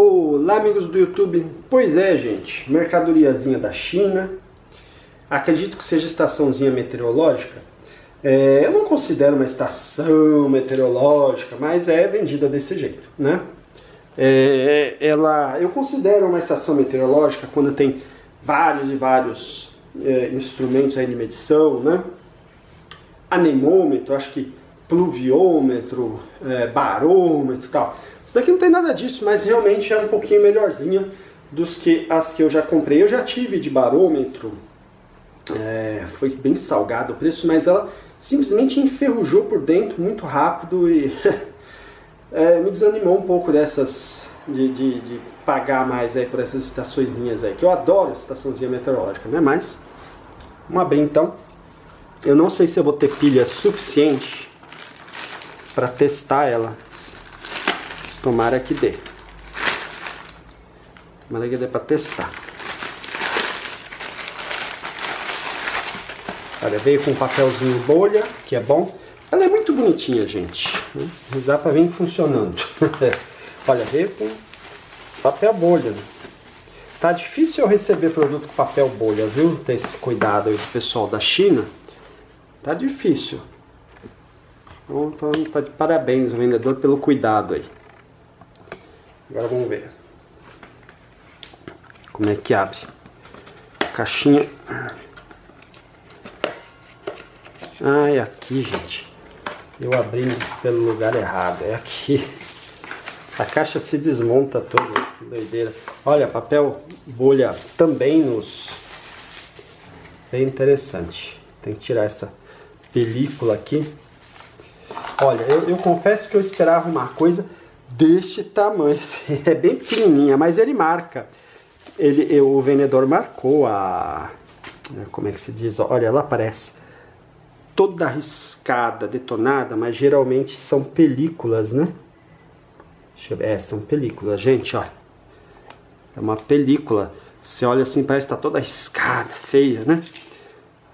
Olá amigos do YouTube, pois é gente, mercadoriazinha da China, acredito que seja estaçãozinha meteorológica, é, eu não considero uma estação meteorológica, mas é vendida desse jeito, né? É, ela, eu considero uma estação meteorológica quando tem vários e vários é, instrumentos aí de medição, né? Anemômetro, acho que pluviômetro, é, barômetro e tal. Isso daqui não tem nada disso, mas realmente é um pouquinho melhorzinha dos que as que eu já comprei. Eu já tive de barômetro, é, foi bem salgado o preço, mas ela simplesmente enferrujou por dentro muito rápido e é, me desanimou um pouco dessas de, de, de, pagar mais aí por essas estaçõezinhas aí, que eu adoro estaçãozinha meteorológica, né? Mas vamos abrir então. Eu não sei se eu vou ter pilha suficiente para testar ela. Tomara que dê. Tomara que dê para testar. Olha, veio com um papelzinho bolha, que é bom. Ela é muito bonitinha, gente. O Zapa vem funcionando. Olha, veio com papel bolha. Tá difícil eu receber produto com papel bolha, viu? Ter esse cuidado aí do pessoal da China. Tá difícil. Então, tá de parabéns, vendedor, pelo cuidado aí. Agora vamos ver. Como é que abre. Caixinha. Ah, é aqui, gente. Eu abri pelo lugar errado. É aqui. A caixa se desmonta toda. Que doideira. Olha, papel bolha também nos... Bem interessante. Tem que tirar essa película aqui. Olha, eu, eu confesso que eu esperava uma coisa deste tamanho. É bem pequenininha, mas ele marca. Ele, o vendedor marcou a... Como é que se diz? Olha, ela aparece toda arriscada, detonada, mas geralmente são películas, né? Deixa eu ver. É, são películas. Gente, ó. É uma película. Você olha assim, parece que tá toda arriscada, feia, né?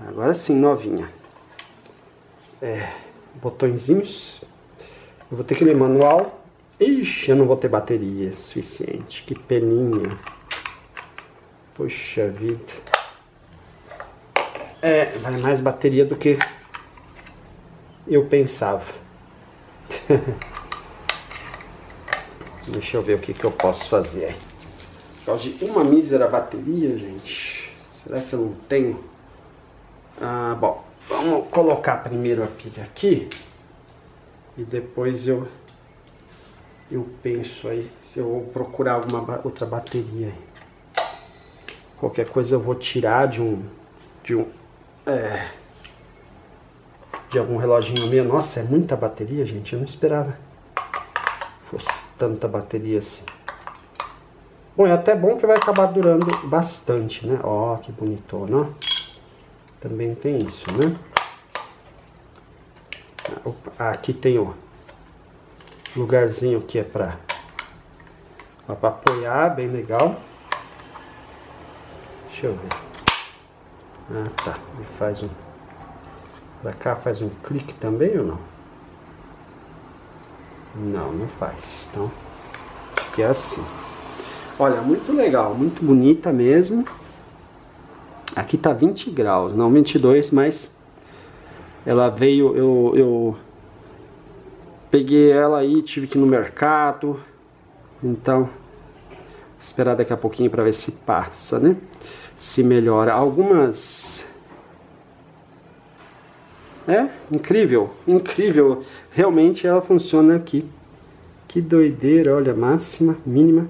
Agora sim, novinha. É, botõezinhos. Eu vou ter que ler manual. Ixi, eu não vou ter bateria suficiente. Que peninha. Poxa vida. É, vai mais bateria do que eu pensava. Deixa eu ver o que, que eu posso fazer. Por causa de uma mísera bateria, gente. Será que eu não tenho? Ah, bom. Vamos colocar primeiro a pilha aqui. E depois eu eu penso aí se eu vou procurar alguma outra bateria aí. Qualquer coisa eu vou tirar de um de um é, de algum reloginho meu. Nossa, é muita bateria, gente. Eu não esperava fosse tanta bateria assim. Bom, é até bom que vai acabar durando bastante, né? Ó, que bonitona. Também tem isso, né? Opa, aqui tem o lugarzinho que é pra, pra apoiar, bem legal. Deixa eu ver. Ah, tá. Ele faz um... Pra cá faz um clique também ou não? Não, não faz. Então, acho que é assim. Olha, muito legal, muito bonita mesmo. Aqui tá 20 graus, não 22, mas ela veio, eu, eu Peguei ela aí, tive que ir no mercado. Então, esperar daqui a pouquinho para ver se passa, né? Se melhora. Algumas... É, incrível, incrível. Realmente ela funciona aqui. Que doideira, olha, máxima, mínima.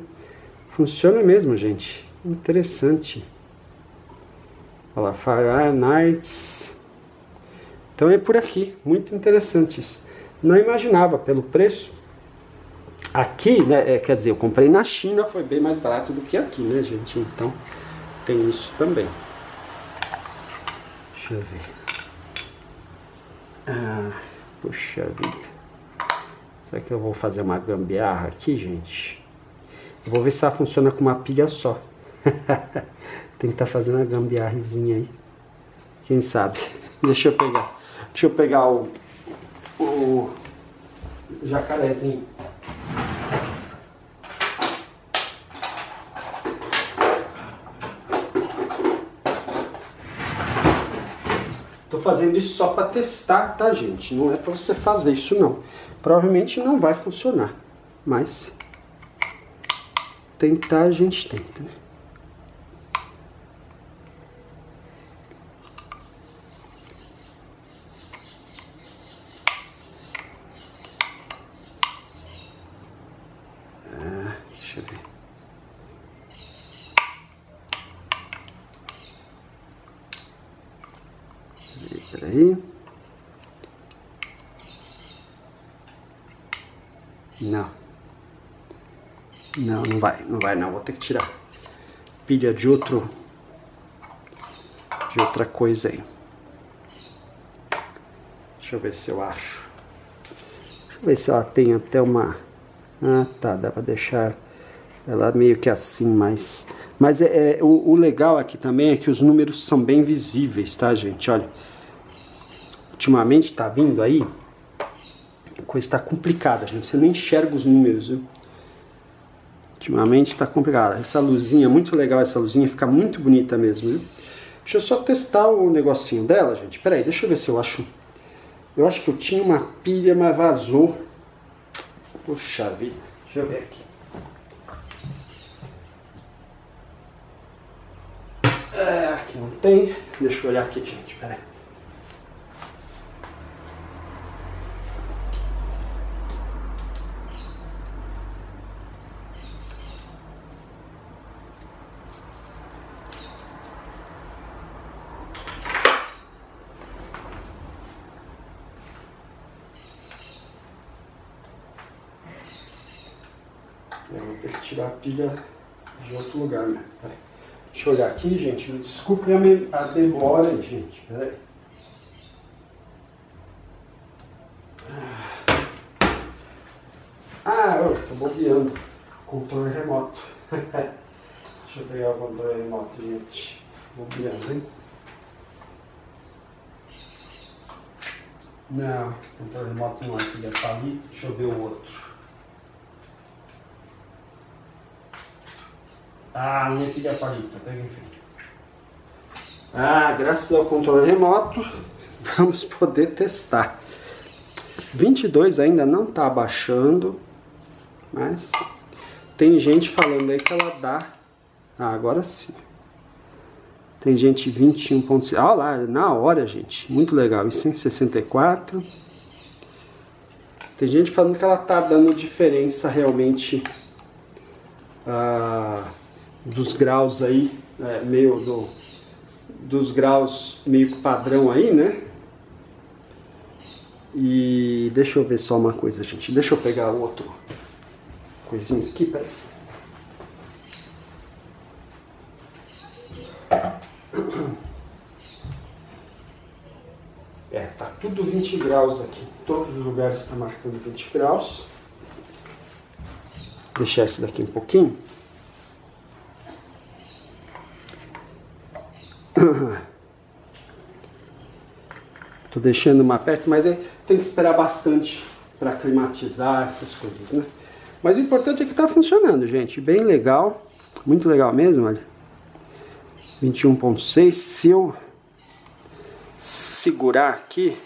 Funciona mesmo, gente. Interessante. Olha lá, Nights. Então é por aqui, muito interessante isso não imaginava pelo preço. Aqui, né, é, quer dizer, eu comprei na China, foi bem mais barato do que aqui, né, gente? Então, tem isso também. Deixa eu ver. Ah, puxa vida. Será que eu vou fazer uma gambiarra aqui, gente? Eu vou ver se ela funciona com uma pilha só. Tem que estar tá fazendo a gambiarrezinha aí. Quem sabe? Deixa eu pegar. Deixa eu pegar o, o jacarezinho. Tô fazendo isso só para testar, tá, gente? Não é para você fazer isso não. Provavelmente não vai funcionar, mas tentar a gente tenta, né? Peraí. Não. Não, não vai, não vai não. Vou ter que tirar pilha de outro de outra coisa aí. Deixa eu ver se eu acho. Deixa eu ver se ela tem até uma Ah, tá, dá para deixar ela meio que assim, mas mas é, é o, o legal aqui também é que os números são bem visíveis, tá, gente? Olha ultimamente está vindo aí, a coisa está complicada, gente. Você não enxerga os números, viu? Ultimamente está complicado. Essa luzinha, muito legal essa luzinha, fica muito bonita mesmo, viu? Deixa eu só testar o negocinho dela, gente. Pera aí, deixa eu ver se eu acho... Eu acho que eu tinha uma pilha, mas vazou. Puxa vida. Deixa eu ver aqui. É, não tem. Deixa eu olhar aqui, gente. Pera aí. Eu vou ter que tirar a pilha de outro lugar, né? Peraí. Deixa eu olhar aqui, gente. Desculpe a, a demora gente. Peraí. Ah, eu tô bobeando. Controle remoto. Deixa eu pegar o controle remoto, gente. Bobeando, hein? Não, controle remoto não é que é palito. Deixa eu ver o outro. Ah, minha pilha palito, até enfim. Ah, graças ao controle remoto, vamos poder testar. 22 ainda não está abaixando, mas tem gente falando aí que ela dá. Ah, agora sim. Tem gente 21.5. Ah lá, na hora, gente. Muito legal. Isso em 64. Tem gente falando que ela tá dando diferença realmente. Ah, dos graus aí, é, meio do, dos graus meio padrão aí, né? E deixa eu ver só uma coisa, gente. Deixa eu pegar outro coisinho aqui, peraí. É, tá tudo 20 graus aqui. Todos os lugares estão tá marcando 20 graus. Deixar esse daqui um pouquinho. Tô deixando uma perto, mas é, tem que esperar bastante para climatizar essas coisas, né? Mas o importante é que tá funcionando, gente. Bem legal. Muito legal mesmo, olha. 21.6. Se eu segurar aqui,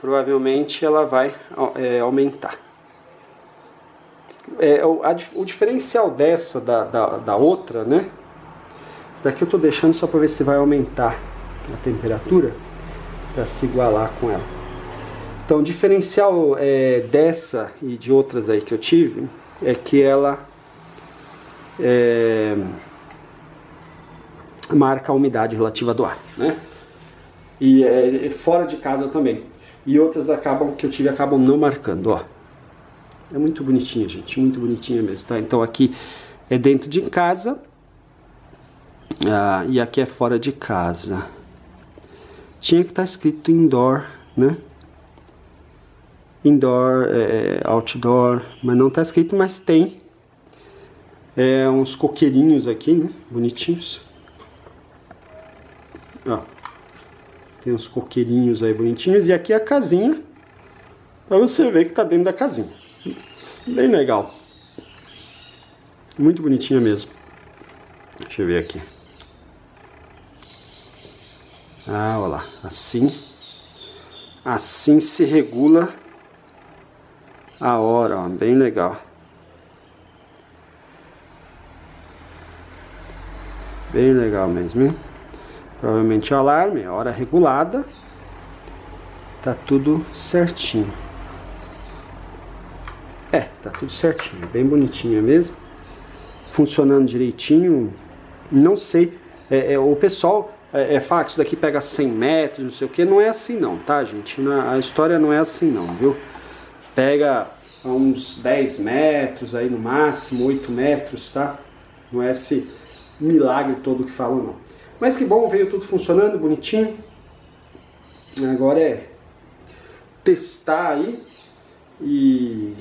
provavelmente ela vai é, aumentar. É, o, a, o diferencial dessa da, da, da outra, né? Isso daqui eu estou deixando só para ver se vai aumentar a temperatura para se igualar com ela. Então, o diferencial é, dessa e de outras aí que eu tive é que ela é, marca a umidade relativa do ar, né? E é, fora de casa também. E outras acabam que eu tive acabam não marcando, ó. É muito bonitinha, gente, muito bonitinha mesmo, tá? Então aqui é dentro de casa ah, e aqui é fora de casa. Tinha que estar tá escrito indoor, né? Indoor, é, outdoor, mas não está escrito, mas tem. É, uns coqueirinhos aqui, né? Bonitinhos. Ó. Tem uns coqueirinhos aí bonitinhos. E aqui é a casinha. Pra você ver que tá dentro da casinha. Bem legal. Muito bonitinha mesmo. Deixa eu ver aqui. Ah, olha lá, assim, assim se regula a hora, ó, bem legal. Bem legal mesmo, hein? Provavelmente alarme, hora regulada. Tá tudo certinho. É, tá tudo certinho, bem bonitinho mesmo. Funcionando direitinho. Não sei, é, é o pessoal é, é isso daqui pega 100 metros, não sei o que. Não é assim não, tá, gente? a história não é assim não, viu? Pega uns 10 metros aí no máximo, 8 metros, tá? Não é esse milagre todo que falam, não. Mas que bom, veio tudo funcionando, bonitinho. Agora é testar aí e...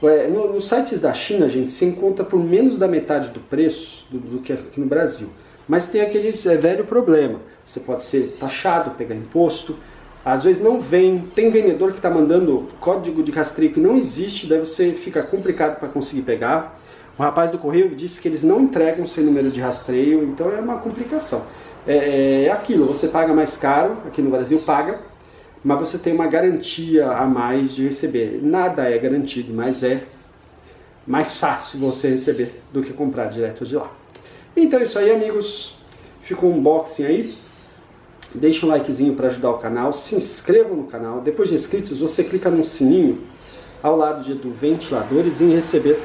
É, no, nos sites da China, gente, se encontra por menos da metade do preço do, do que aqui no Brasil. Mas tem aquele é, velho problema. Você pode ser taxado, pegar imposto. Às vezes não vem, tem vendedor que está mandando código de rastreio que não existe, daí você fica complicado para conseguir pegar. O rapaz do correio disse que eles não entregam sem número de rastreio, então é uma complicação. É, é aquilo, você paga mais caro, aqui no Brasil paga, mas você tem uma garantia a mais de receber. Nada é garantido, mas é mais fácil você receber do que comprar direto de lá. Então é isso aí, amigos. Ficou um unboxing aí. Deixa um likezinho para ajudar o canal, se inscreva no canal. Depois de inscritos, você clica no sininho ao lado do ventiladores em receber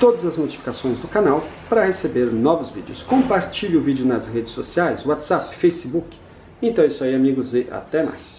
todas as notificações do canal para receber novos vídeos. Compartilhe o vídeo nas redes sociais, WhatsApp, Facebook. Então é isso aí, amigos, e até mais.